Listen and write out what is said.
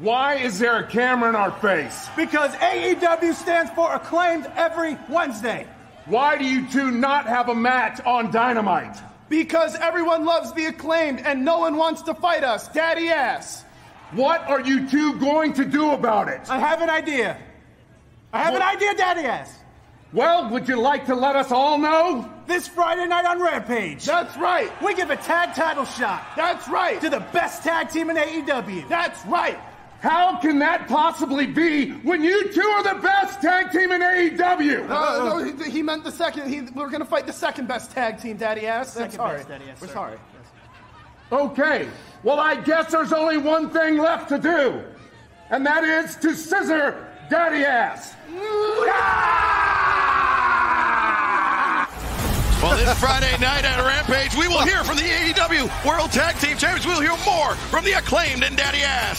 Why is there a camera in our face? Because AEW stands for acclaimed every Wednesday. Why do you two not have a match on Dynamite? Because everyone loves the acclaimed and no one wants to fight us, daddy ass. What are you two going to do about it? I have an idea. I have What- an idea, daddy ass. Well, would you like to let us all know? This Friday night on Rampage, That's right. we give a tag title shot That's right. to the best tag team in AEW. That's right. How can that possibly be when you two are the best tag team in AEW? Uh, no, he, he meant the second. He, we're gonna fight the second best tag team, daddy ass. Second sorry. best, daddy ass, We're sir. sorry. Okay, well, I guess there's only one thing left to do, and that is to scissor Daddy Ass. Well, this Friday night at Rampage, we will hear from the AEW World Tag Team Champions. We'll hear more from the acclaimed and Daddy Ass.